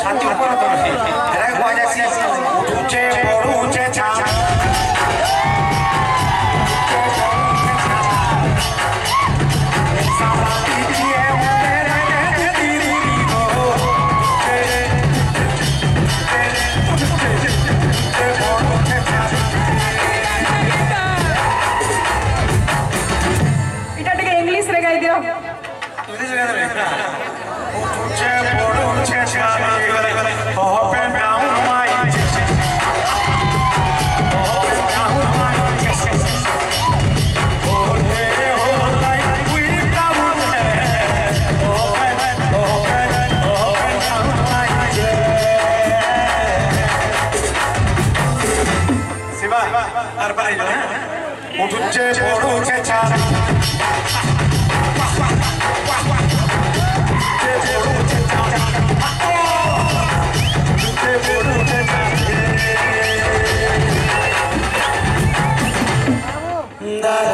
ছাতি উপর এরা কয়েছি উঠুছে পড়ুছে চা এটা টিকে ইংলিশ রে গাই Bravo.